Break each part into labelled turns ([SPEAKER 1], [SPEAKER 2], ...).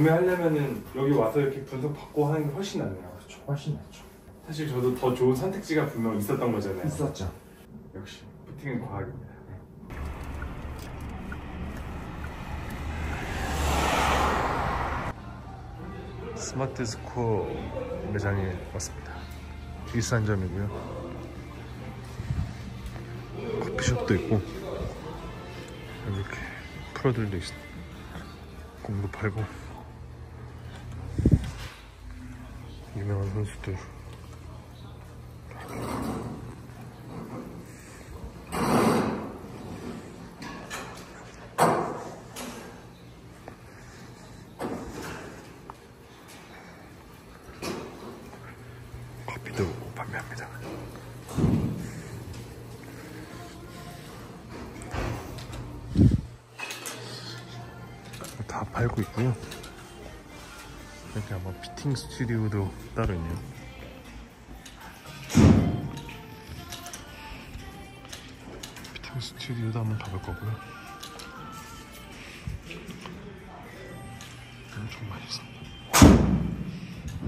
[SPEAKER 1] 구매하려면은 여기 와서 이렇게 분석 받고 하는 게 훨씬 낫네요.
[SPEAKER 2] 그렇죠. 훨씬 낫죠.
[SPEAKER 1] 사실 저도 더 좋은 선택지가 분명 있었던 거잖아요.
[SPEAKER 2] 있었죠.
[SPEAKER 1] 역시 피팅은 과학입니다. 스마트 스코어 매장에 왔습니다. 일산점이고요. 커피숍도 있고 이렇게 프로들도 있어. 공도 팔고 유명한 선수들. 커피도 판매합니다. 다 팔고 있고요. 여기 아마 피팅 스튜디오도 따로 있네요. 피팅 스튜디오도 한번 가볼 거고요. 엄청 멋있습니다.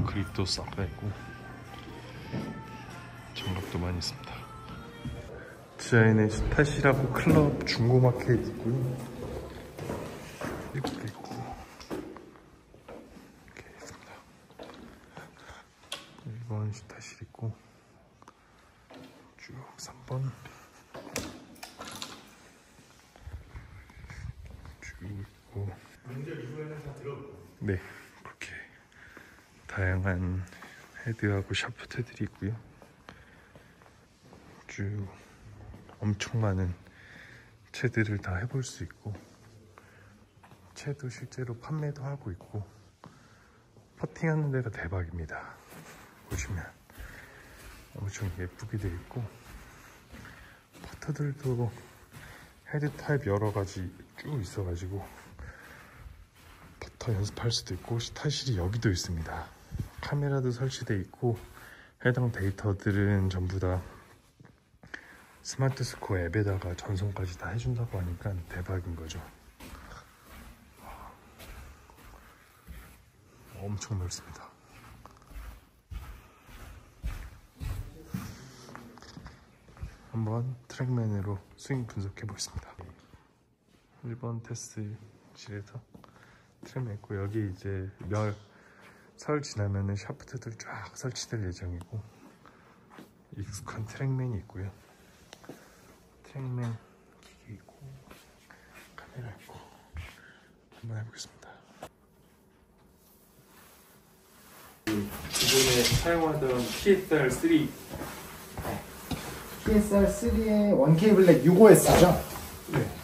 [SPEAKER 1] 그립도 싹 다 있고 장갑도 많이 있습니다. 디자인의 스타시라고 클럽 중고마켓 있고요. 이것도 있고 이렇게 있습니다. 1번 스타실 있고 쭉 3번 쭉 있고 네 그렇게 다양한 헤드하고 샤프트들이 있고요. 쭉 엄청 많은 채들을 다 해볼 수 있고 채도 실제로 판매도 하고 있고 퍼팅하는 데가 대박입니다. 보시면 엄청 예쁘게 돼 있고 퍼터들도 헤드 타입 여러 가지 쭉 있어가지고 퍼터 연습할 수도 있고 시타실이 여기도 있습니다. 카메라도 설치돼 있고 해당 데이터들은 전부 다 스마트 스코어 앱에다가 전송까지 다 해준다고 하니까 대박인 거죠. 엄청 넓습니다. 한번 트랙맨으로 스윙 분석해 보겠습니다. 1번 테스트 실에서 트랙맨 있고 여기 이제 몇설 지나면은 샤프트들 쫙 설치될 예정이고 익숙한 트랙맨이 있고요. 트랙맨 기계 있고 카메라 있고 한번 해보겠습니다. 기존에 사용하던 PSR3
[SPEAKER 2] PSR3의 원K 블랙 65S죠?
[SPEAKER 1] 네.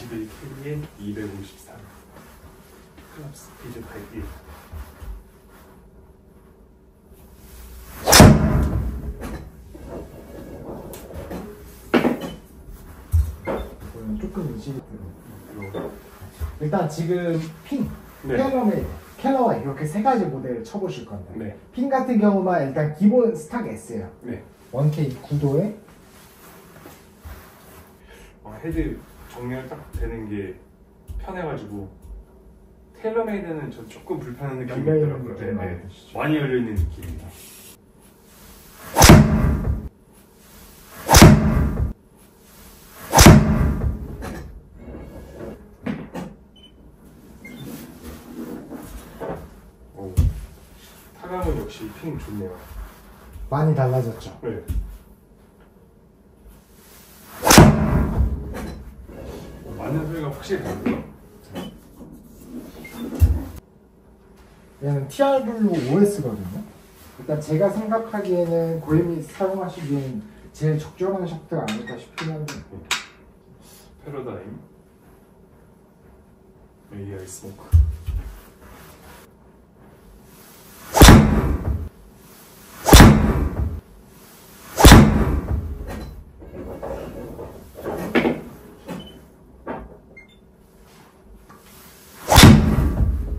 [SPEAKER 1] (221) 캔인 (253) 클럽 스피드 101
[SPEAKER 2] 이거는 조금 들어요. 일단 지금 핀,
[SPEAKER 1] 네.
[SPEAKER 2] 캘러메, 캘러와 이렇게 세 가지 모델을 쳐보실 건데
[SPEAKER 1] 네.
[SPEAKER 2] 핀 같은 경우만 일단 기본 스탁 S예요.
[SPEAKER 1] 네.
[SPEAKER 2] 1K 구도에
[SPEAKER 1] 어, 헤드 정렬 딱 되는 게 편해가지고 테일러메이드는 저 조금 불편한 느낌이
[SPEAKER 2] 열려 있는
[SPEAKER 1] 있더라고요.
[SPEAKER 2] 느낌 많이 드시죠.
[SPEAKER 1] 많이 열려 있는 느낌입니다. 오, 타감은 역시 핑 좋네요.
[SPEAKER 2] 많이 달라졌죠.
[SPEAKER 1] 네. 확실히 다르죠.
[SPEAKER 2] 얘는 TR Blue OS거든요. 일단 제가 생각하기에는 고객님이 사용하시기엔 제일 적절한 샤프트가 아닐까 싶긴 한데
[SPEAKER 1] Paradym AI Smoke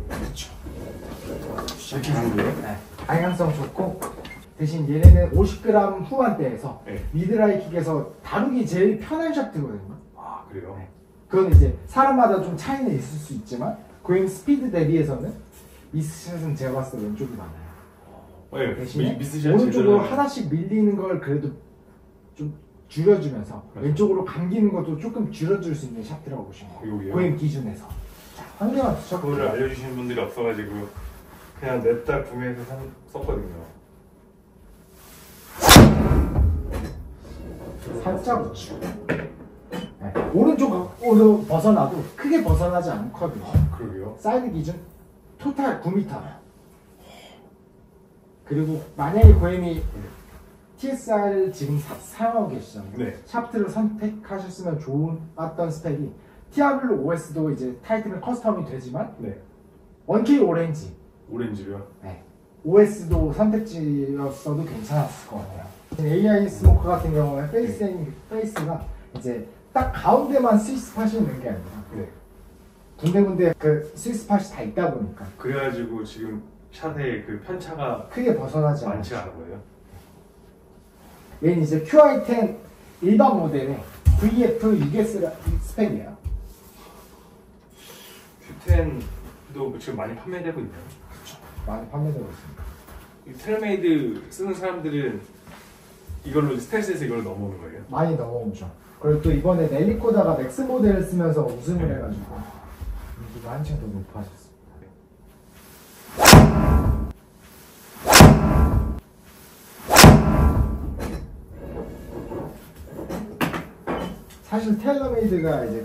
[SPEAKER 2] 그렇죠.
[SPEAKER 1] 이렇게 하는 거예요?
[SPEAKER 2] 네. 방향성 좋고 대신 얘네는 50g 후반대에서
[SPEAKER 1] 네.
[SPEAKER 2] mid-high kick에서 다루기 제일 편한 샤프트거든요.
[SPEAKER 1] 아 그래요?
[SPEAKER 2] 네. 그건 이제 사람마다 좀 차이는 있을 수 있지만 고객님 스피드 대비해서는 이 샷은 제가 봤을 때 왼쪽이 많아요.
[SPEAKER 1] 네.
[SPEAKER 2] 대신에 오른쪽으로 하나씩 밀리는 걸 그래도 좀 줄여주면서
[SPEAKER 1] 맞아요.
[SPEAKER 2] 왼쪽으로 감기는 것도 조금 줄여줄 수 있는 샤프트라고 보시면 돼요. 고객님 기준에서. 자, 한 개만 더
[SPEAKER 1] 그거를. 알려주시는 분들이 없어가지고 그냥 냅다 구매해서 산, 썼거든요.
[SPEAKER 2] 살짝 우측. 네. 오른쪽으로 벗어나도 크게 벗어나지 않거든요.
[SPEAKER 1] 그러게요.
[SPEAKER 2] 사이드 기준 토탈 9m. 그리고 만약에 고객이 TSR을 지금 사, 용하고 계시잖아요.
[SPEAKER 1] 네.
[SPEAKER 2] 샤프트를 선택하셨으면 좋았던 스펙이 TR Blue OS도 이제 타이틀은 custom이 되지만
[SPEAKER 1] 네.
[SPEAKER 2] 1K 오렌지
[SPEAKER 1] 오렌지요.
[SPEAKER 2] 네. OS도 선택지였어도 괜찮았을 것 같아요. AI Smoke 같은 경우에 페이스 페이스가 이제 딱 가운데만 스위스 팟이 있는 게 아니라
[SPEAKER 1] 네.
[SPEAKER 2] 군데군데 그 스위스 팟이 다 있다 보니까
[SPEAKER 1] 그래가지고 지금 샷의 그 편차가
[SPEAKER 2] 크게 벗어나지.
[SPEAKER 1] 많지 않은 거예요.
[SPEAKER 2] 얘는 이제 Qi10 일반 모델의 VF 6S 스펙이에요.
[SPEAKER 1] 큐텐도 지금 많이 판매되고 있나요?
[SPEAKER 2] 많이 판매되고 있습니다.
[SPEAKER 1] 이 테일러메이드 쓰는 사람들은 이걸로 Stealth에서 이걸로 넘어오는 거예요.
[SPEAKER 2] 많이 넘어오죠. 그리고 또 이번에 넬리 코다가 Max 모델을 쓰면서 우승을
[SPEAKER 1] 네.
[SPEAKER 2] 해가지고 인기가 한층 더 높아졌습니다. 사실 테일러메이드가 이제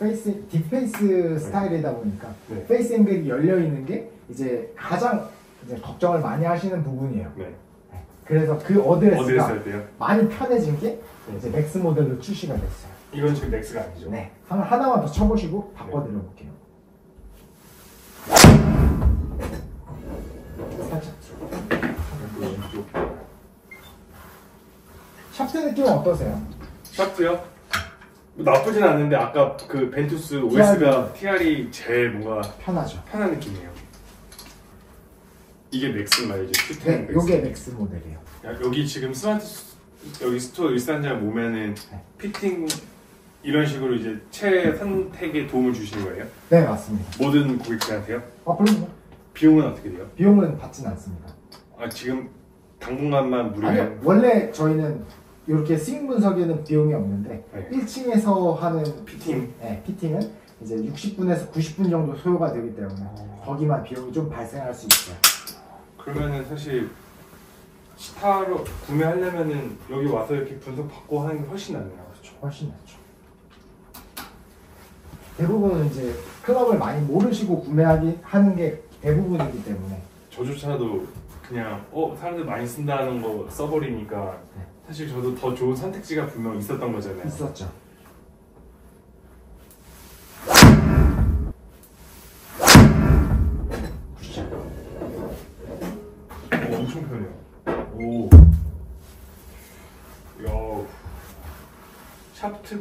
[SPEAKER 2] 페이스 deep face 스타일이다 보니까
[SPEAKER 1] 네.
[SPEAKER 2] face angle이 열려 있는 게 이제 가장 이제 걱정을 많이 하시는 부분이에요.
[SPEAKER 1] 네.
[SPEAKER 2] 그래서 그 어드레스가
[SPEAKER 1] 돼요?
[SPEAKER 2] 많이 편해진 게
[SPEAKER 1] 네.
[SPEAKER 2] 이제 Max 모델로 출시가 됐어요.
[SPEAKER 1] 이건 지금 넥스가 아니죠?
[SPEAKER 2] 네. 하나, 하나만 더 쳐보시고 바꿔드려 볼게요. 살짝.
[SPEAKER 1] 그 왼쪽.
[SPEAKER 2] 샤프트 느낌은 어떠세요?
[SPEAKER 1] 샤프요? 뭐 나쁘진 않은데 아까 그 Ventus OS가 TR이 제일 뭔가
[SPEAKER 2] 편하죠.
[SPEAKER 1] 편한 느낌이에요. 이게 Max 말이죠.
[SPEAKER 2] 네,
[SPEAKER 1] Max.
[SPEAKER 2] 요게 Max 모델이에요.
[SPEAKER 1] 야, 여기 지금 스마트 스- 여기 스코어 일산점 오면은
[SPEAKER 2] 네.
[SPEAKER 1] 피팅 이런 식으로 이제 채 선택에 도움을 주시는 거예요?
[SPEAKER 2] 네, 맞습니다.
[SPEAKER 1] 모든 고객들한테요?
[SPEAKER 2] 아, 그럼요.
[SPEAKER 1] 비용은 어떻게 돼요?
[SPEAKER 2] 비용은 받진 않습니다.
[SPEAKER 1] 아 지금 당분간만 무료예요?
[SPEAKER 2] 아니요, 원래 저희는 이렇게 스윙 분석에는 비용이 없는데
[SPEAKER 1] 네.
[SPEAKER 2] 1층에서 하는
[SPEAKER 1] 피팅.
[SPEAKER 2] 네, 피팅은 이제 60분에서 90분 정도 소요가 되기 때문에 거기만 비용이 좀 발생할 수 있어요.
[SPEAKER 1] 그러면은 사실 스타로 구매하려면은 여기 와서 이렇게 분석 받고 하는 게 훨씬 낫네요. 그렇죠.
[SPEAKER 2] 훨씬 낫죠. 대부분은 이제 클럽을 많이 모르시고 구매하기 하는 게 대부분이기 때문에
[SPEAKER 1] 저조차도 그냥 어 사람들 많이 쓴다는 거 써버리니까
[SPEAKER 2] 네.
[SPEAKER 1] 사실 저도 더 좋은 선택지가 분명 있었던 거잖아요.
[SPEAKER 2] 있었죠.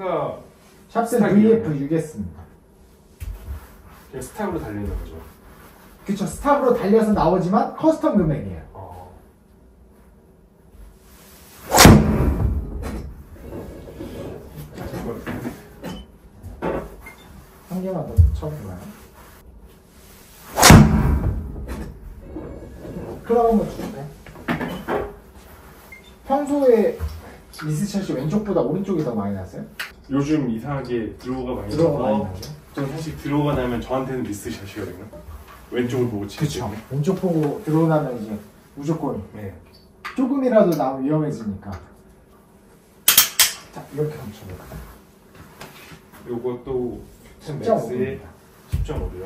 [SPEAKER 1] 샤프트가
[SPEAKER 2] 샵스
[SPEAKER 1] 스탁이에요.
[SPEAKER 2] VF 6S입니다.
[SPEAKER 1] 그냥 stock으로 달리는 거죠.
[SPEAKER 2] 그쵸 stock으로 달려서 나오지만 custom 금액이에요.
[SPEAKER 1] 어.
[SPEAKER 2] 한 개만 더 쳐볼까요? 클럽 한번 주실까요? 평소에 미스샷이 왼쪽보다 오른쪽이 더 많이 났어요?
[SPEAKER 1] 요즘 이상하게 드로우가 많이
[SPEAKER 2] 들어가 많이
[SPEAKER 1] 나서
[SPEAKER 2] 나죠?
[SPEAKER 1] 전 사실 드로우가 나면 저한테는 미스샷이거든요. 왼쪽을 보고 치기
[SPEAKER 2] 그쵸
[SPEAKER 1] 때문에.
[SPEAKER 2] 왼쪽 보고 들어오면 이제 무조건
[SPEAKER 1] 네.
[SPEAKER 2] 조금이라도 나면 위험해지니까 자 이렇게 한번 쳐볼까요?
[SPEAKER 1] 요것도
[SPEAKER 2] 진짜
[SPEAKER 1] 맥스의
[SPEAKER 2] 어려웁니다
[SPEAKER 1] 10.5요.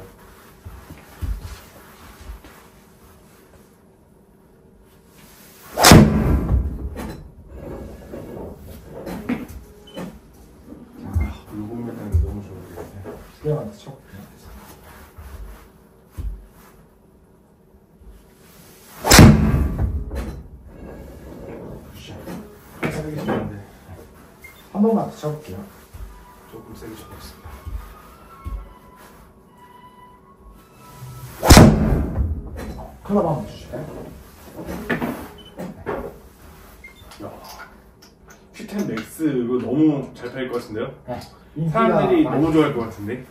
[SPEAKER 2] 대형한테 쳐.
[SPEAKER 1] 세게 쳤는데
[SPEAKER 2] 한 번만 더 쳐볼게요.
[SPEAKER 1] 조금 세게 쳐보겠습니다.
[SPEAKER 2] 클럽 한번 주실까요?
[SPEAKER 1] 야, 휘텐 맥스로 너무 잘 팔릴 것 같은데요?
[SPEAKER 2] 네.
[SPEAKER 1] 사람들이
[SPEAKER 2] 많이-
[SPEAKER 1] 너무 좋아할 것 같은데.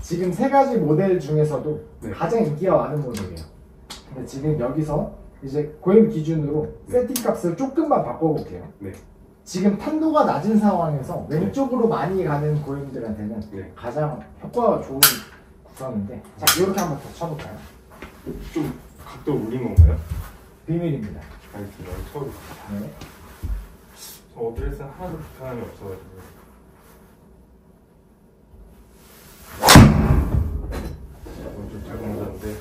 [SPEAKER 2] 지금 세 가지 모델 중에서도
[SPEAKER 1] 네.
[SPEAKER 2] 가장 인기가 많은 모델이에요. 근데 지금 여기서 이제 고임 기준으로 세팅 값을 조금만 바꿔볼게요.
[SPEAKER 1] 네.
[SPEAKER 2] 지금 탄도가 낮은 상황에서 왼쪽으로 많이 가는 고임들한테는
[SPEAKER 1] 네.
[SPEAKER 2] 가장 효과가 좋은 구성인데 자 이렇게 한번 더 쳐볼까요?
[SPEAKER 1] 좀 각도 올린 건가요?
[SPEAKER 2] 비밀입니다.
[SPEAKER 1] 알겠습니다. 처음.
[SPEAKER 2] 네.
[SPEAKER 1] 저 어드레스 하나도 불편함이 없어가지고. 이건 좀 작은 모자인데.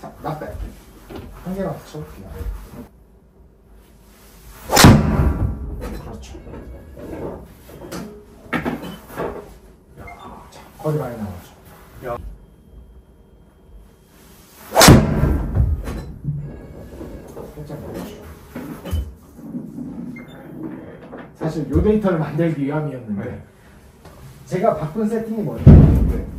[SPEAKER 2] 자 낫다 쳐볼게요. 그렇죠. 자 거리 많이 나오죠.
[SPEAKER 1] 야.
[SPEAKER 2] 살짝. 사실 요 데이터를 만들기 위함이었는데
[SPEAKER 1] 네.
[SPEAKER 2] 제가 바꾼 세팅이 뭐냐면
[SPEAKER 1] 네.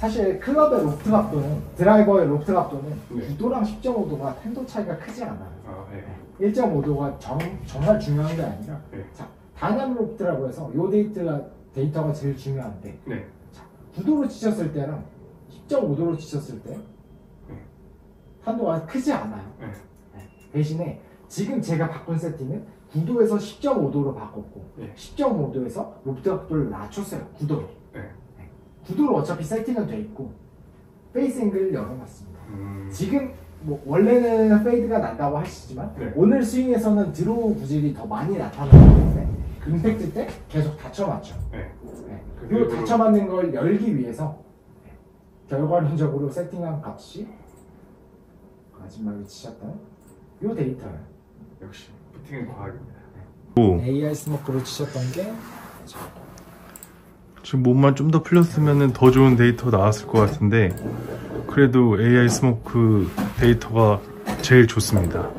[SPEAKER 2] 사실 클럽의 로프트 각도는 드라이버의 로프트 각도는
[SPEAKER 1] 네.
[SPEAKER 2] 9도랑 10.5도가 탄도 차이가 크지 않아요.
[SPEAKER 1] 아, 네.
[SPEAKER 2] 1.5도가 정, 정말 중요한 게 아니라
[SPEAKER 1] 네.
[SPEAKER 2] 자, dynamic loft라고 해서 요 데이터가, 데이터가 제일 중요한데
[SPEAKER 1] 네.
[SPEAKER 2] 9도로 치셨을 때랑 10.5도로 치셨을 때 탄도가 크지 않아요.
[SPEAKER 1] 네.
[SPEAKER 2] 네. 대신에 지금 제가 바꾼 세팅은 9도에서 10.5도로 바꿨고
[SPEAKER 1] 네.
[SPEAKER 2] 10.5도에서 로프트 각도를 낮췄어요. 9도로.
[SPEAKER 1] 네.
[SPEAKER 2] 9도로 어차피 세팅은 돼 있고 face angle을 열어놨습니다.
[SPEAKER 1] 음.
[SPEAKER 2] 지금 뭐 원래는 fade가 난다고 하시지만
[SPEAKER 1] 네.
[SPEAKER 2] 오늘 스윙에서는 draw 구질이 더 많이 나타나기 때문에 임팩트 때 계속 닫혀맞죠.
[SPEAKER 1] 네.
[SPEAKER 2] 네.
[SPEAKER 1] 그
[SPEAKER 2] 그리고
[SPEAKER 1] 일부러-
[SPEAKER 2] 닫혀맞는 걸 열기 위해서 네. 결과론적으로 세팅한 값이 마지막에 치셨던 요 데이터예요.
[SPEAKER 1] 역시 fitting은 과학입니다.
[SPEAKER 2] AI Smoke로 치셨던 게
[SPEAKER 3] 지금 몸만 좀 더 풀렸으면 더 좋은 데이터 나왔을 것 같은데 그래도 AI Smoke 데이터가 제일 좋습니다.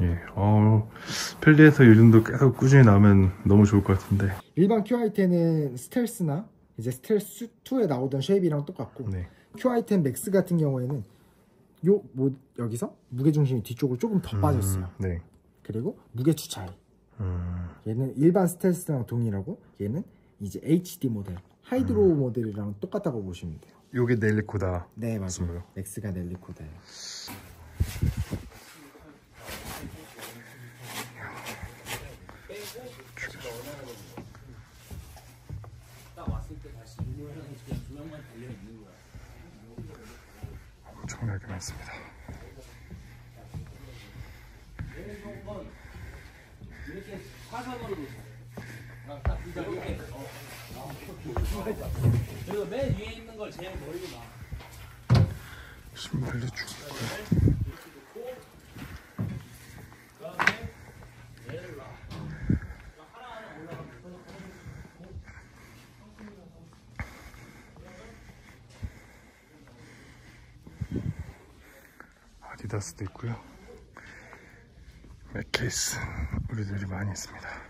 [SPEAKER 3] 예, 어, 필드에서 요즘도 계속 꾸준히 나오면 너무 좋을 것 같은데.
[SPEAKER 2] 일반 QI10은 스텔스나 이제 스텔스 2에 나오던 shape이랑 똑같고
[SPEAKER 3] 네,
[SPEAKER 2] QI10 맥스 같은 경우에는 요 뭐 여기서 무게 중심이 뒤쪽으로 조금 더 빠졌어요.
[SPEAKER 3] 음, 네.
[SPEAKER 2] 그리고 무게 추 차이.
[SPEAKER 3] 음,
[SPEAKER 2] 얘는 일반 스텔스랑 동일하고 얘는 이제 HD 모델, high draw 모델이랑 똑같다고 보시면 돼요.
[SPEAKER 3] 요게 넬리코다.
[SPEAKER 2] 네.
[SPEAKER 3] 맞습니다.
[SPEAKER 2] 맥스가 넬리코다예요.
[SPEAKER 3] 엄청나게 많습니다.
[SPEAKER 4] 그리고 맨 위에 있는 걸 제일 멀리 놔.
[SPEAKER 3] 신발도 주고. 아디다스도 있고요. 맥케이스 우리들이 많이 있습니다.